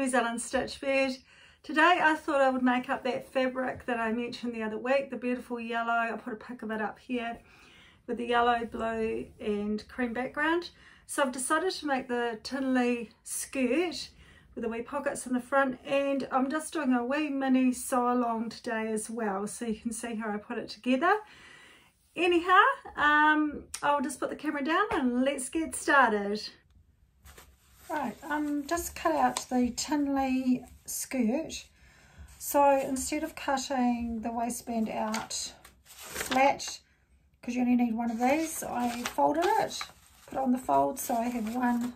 New Zealand Stitch Bird. Today I thought I would make up that fabric that I mentioned the other week, the beautiful yellow. I'll put a pic of it up here with the yellow, blue and cream background. So I've decided to make the Tinley skirt with the wee pockets in the front and I'm just doing a wee mini sew along today as well so you can see how I put it together. Anyhow, um, I'll just put the camera down and let's get started. Right, um, just cut out the Tinley skirt. So instead of cutting the waistband out flat, because you only need one of these, I folded it, put on the fold so I have one,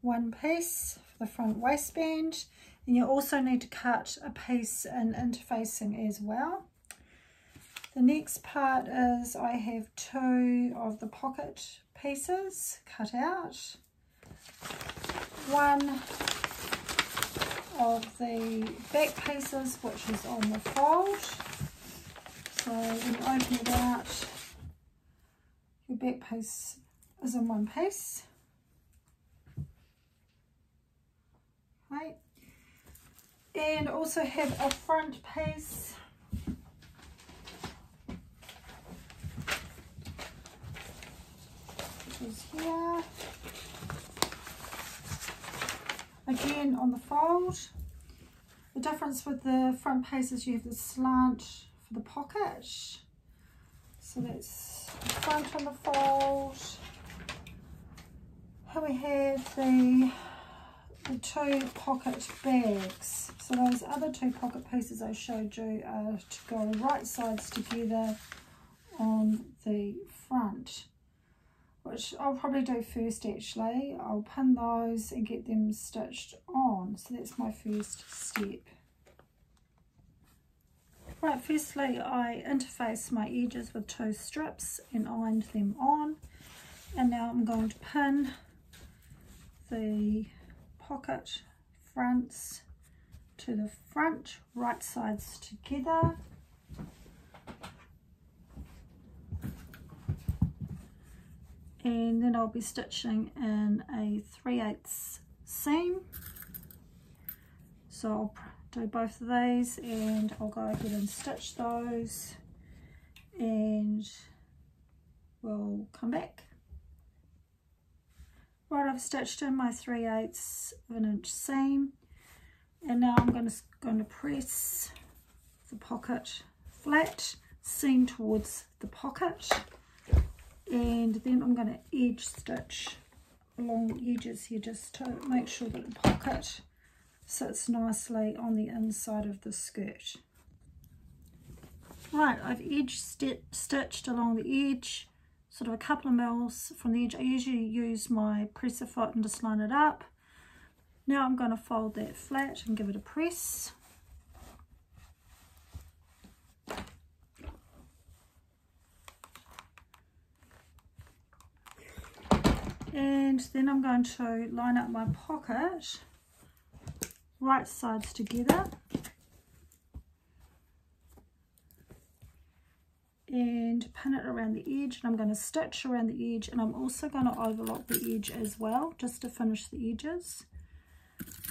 one piece for the front waistband. And you also need to cut a piece in interfacing as well. The next part is I have two of the pocket pieces cut out one of the back pieces which is on the fold. So when you open it out, your back piece is in one piece. Right. And also have a front piece which is here again on the fold. The difference with the front piece is you have the slant for the pocket. So that's the front on the fold. Here we have the, the two pocket bags. So those other two pocket pieces I showed you are to go right sides together on the front which I'll probably do first actually. I'll pin those and get them stitched on. So that's my first step. Right, firstly I interface my edges with two strips and ironed them on. And now I'm going to pin the pocket fronts to the front, right sides together. And then I'll be stitching in a 3 8 seam. So I'll do both of these and I'll go ahead and stitch those and we'll come back. Right I've stitched in my 3 8 of an inch seam and now I'm going to, going to press the pocket flat seam towards the pocket and then I'm going to edge stitch along the edges here just to make sure that the pocket sits nicely on the inside of the skirt. Right, I've edge stitched along the edge, sort of a couple of mils from the edge. I usually use my presser foot and just line it up. Now I'm going to fold that flat and give it a press. And then I'm going to line up my pocket. Right sides together. And pin it around the edge and I'm going to stitch around the edge and I'm also going to overlock the edge as well just to finish the edges.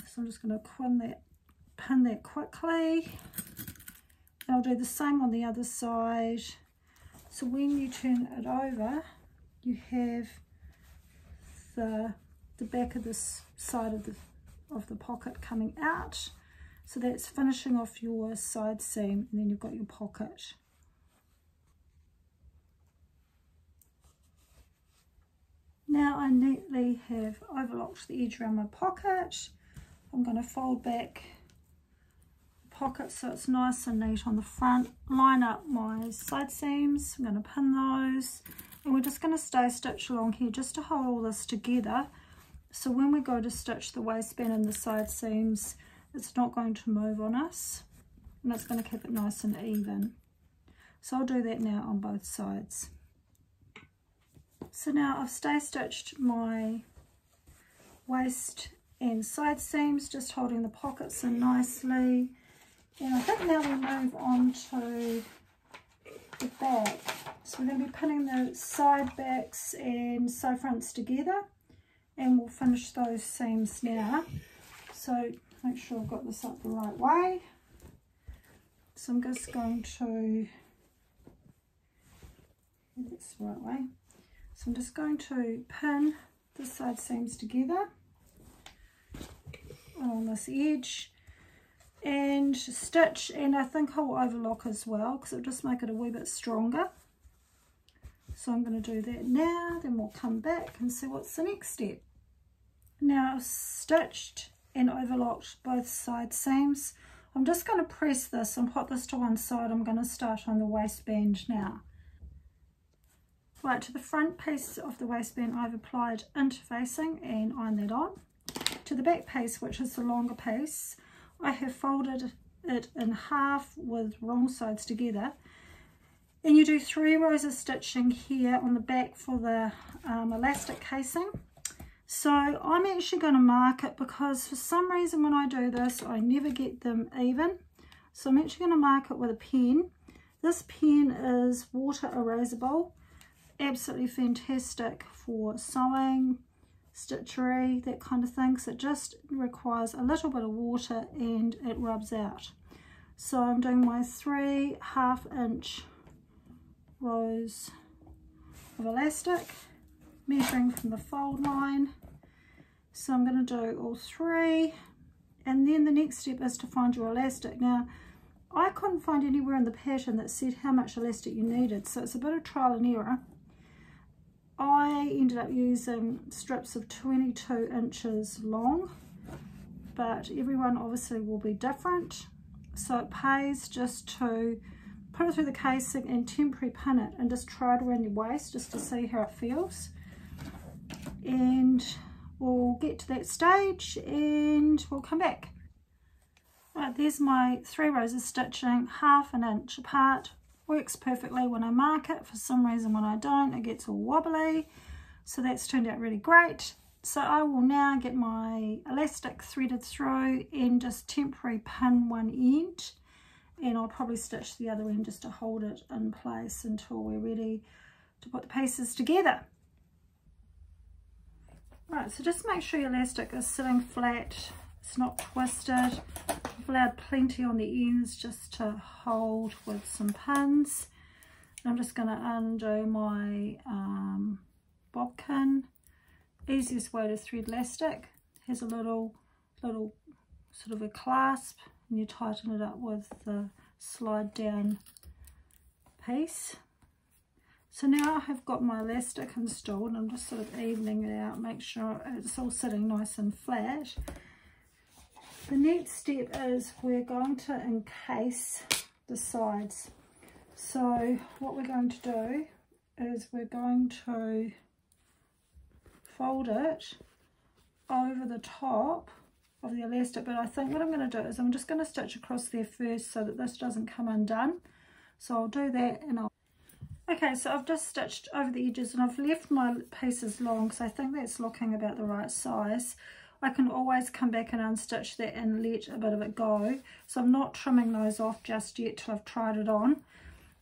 So I'm just going to pin that pin that quickly. And I'll do the same on the other side. So when you turn it over you have the, the back of this side of the, of the pocket coming out. So that's finishing off your side seam and then you've got your pocket. Now I neatly have overlocked the edge around my pocket. I'm going to fold back the pocket so it's nice and neat on the front. Line up my side seams. I'm going to pin those and we're just going to stay stitch along here just to hold all this together. So when we go to stitch the waistband and the side seams it's not going to move on us and it's going to keep it nice and even. So I'll do that now on both sides. So now I've stay stitched my waist and side seams just holding the pockets in nicely. And I think now we move on to the back so we're going to be pinning the side backs and side fronts together and we'll finish those seams now. So make sure I've got this up the right way. So I'm just going to, that's the right way. So I'm just going to pin the side seams together on this edge and stitch and I think I'll overlock as well because it'll just make it a wee bit stronger. So I'm going to do that now, then we'll come back and see what's the next step. Now I've stitched and overlocked both side seams. I'm just going to press this and put this to one side. I'm going to start on the waistband now. Right, to the front piece of the waistband I've applied interfacing and iron that on. To the back piece, which is the longer piece, I have folded it in half with wrong sides together and you do three rows of stitching here on the back for the um, elastic casing so I'm actually going to mark it because for some reason when I do this I never get them even so I'm actually going to mark it with a pen this pen is water erasable absolutely fantastic for sewing stitchery, that kind of thing. So it just requires a little bit of water and it rubs out. So I'm doing my three half inch rows of elastic, measuring from the fold line. So I'm going to do all three. And then the next step is to find your elastic. Now, I couldn't find anywhere in the pattern that said how much elastic you needed. So it's a bit of trial and error. I ended up using strips of 22 inches long, but everyone obviously will be different. So it pays just to put it through the casing and temporary pin it and just try it around your waist just to see how it feels. And we'll get to that stage and we'll come back. Right, there's my three rows of stitching, half an inch apart, works perfectly when I mark it. For some reason when I don't, it gets all wobbly. So that's turned out really great. So I will now get my elastic threaded through and just temporary pin one end. And I'll probably stitch the other end just to hold it in place until we're ready to put the pieces together. Right, so just make sure your elastic is sitting flat, it's not twisted. I've allowed plenty on the ends just to hold with some pins. I'm just going to undo my um, bobbin. Easiest way to thread elastic. Has a little, little sort of a clasp and you tighten it up with the slide down piece. So now I have got my elastic installed I'm just sort of evening it out, make sure it's all sitting nice and flat. The next step is we're going to encase the sides. So what we're going to do is we're going to fold it over the top of the elastic but I think what I'm going to do is I'm just going to stitch across there first so that this doesn't come undone so I'll do that and I'll okay so I've just stitched over the edges and I've left my pieces long so I think that's looking about the right size I can always come back and unstitch that and let a bit of it go. So I'm not trimming those off just yet till I've tried it on.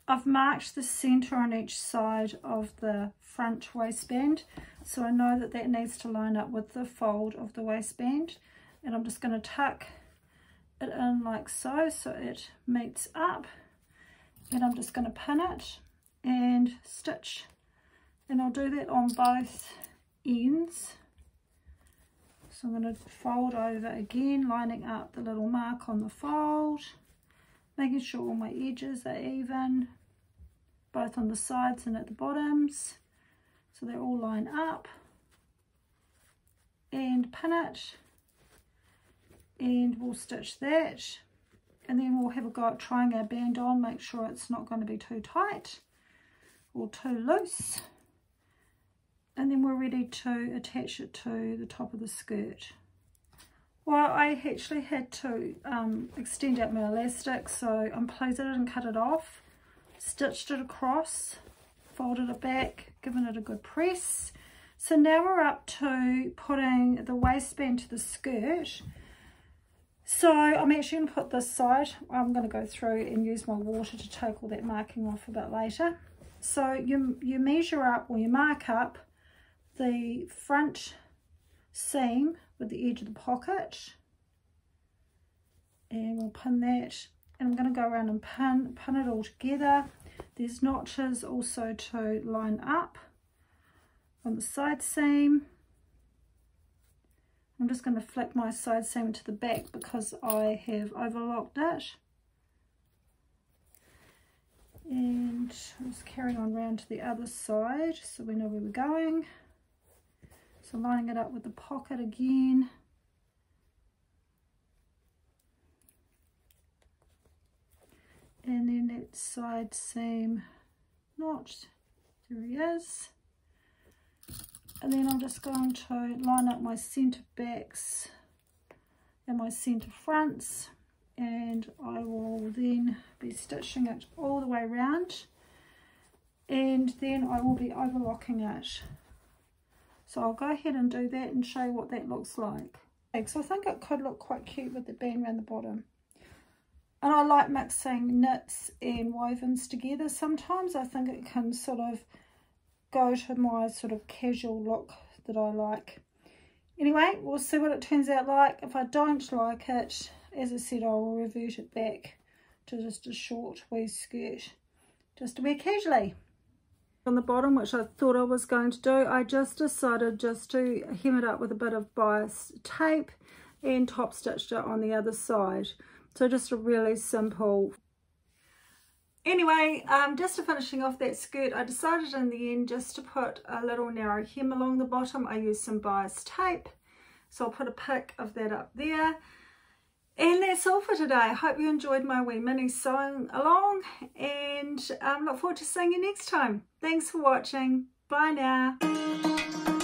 I've marked the centre on each side of the front waistband. So I know that that needs to line up with the fold of the waistband. And I'm just going to tuck it in like so, so it meets up. And I'm just going to pin it and stitch. And I'll do that on both ends. So I'm going to fold over again, lining up the little mark on the fold, making sure all my edges are even, both on the sides and at the bottoms. So they all line up. And pin it. And we'll stitch that. And then we'll have a go at trying our band on, make sure it's not going to be too tight or too loose and then we're ready to attach it to the top of the skirt. Well, I actually had to um, extend out my elastic, so I'm pleased I didn't cut it off. Stitched it across, folded it back, given it a good press. So now we're up to putting the waistband to the skirt. So I'm actually going to put this side, I'm going to go through and use my water to take all that marking off a bit later. So you, you measure up or you mark up the front seam with the edge of the pocket and we'll pin that and I'm going to go around and pin, pin it all together. There's notches also to line up on the side seam. I'm just going to flip my side seam to the back because I have overlocked it. And I'm just carrying on round to the other side so we know where we're going. So lining it up with the pocket again. And then that side seam notch, there he is. And then I'm just going to line up my centre backs and my centre fronts and I will then be stitching it all the way around and then I will be overlocking it. So I'll go ahead and do that and show you what that looks like. So I think it could look quite cute with the band around the bottom. And I like mixing knits and wovens together sometimes. I think it can sort of go to my sort of casual look that I like. Anyway, we'll see what it turns out like. If I don't like it, as I said, I will revert it back to just a short wee skirt, just to wear casually. On the bottom, which I thought I was going to do, I just decided just to hem it up with a bit of bias tape and top stitched it on the other side. So just a really simple Anyway, um, just to finishing off that skirt, I decided in the end just to put a little narrow hem along the bottom. I used some bias tape, so I'll put a pic of that up there. And that's all for today. I hope you enjoyed my wee mini sewing along and um, look forward to seeing you next time. Thanks for watching. Bye now.